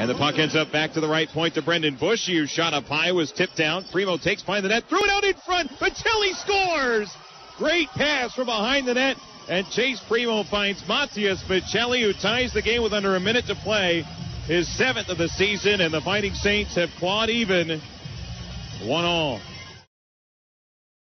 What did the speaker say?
And the puck ends up back to the right point to Brendan Bush. who shot up high, was tipped down. Primeau takes behind the net, threw it out in front. Maccelli scores! Great pass from behind the net. And Chase Primeau finds Matias Maccelli, who ties the game with under a minute to play. His seventh of the season, and the Fighting Saints have clawed even one all.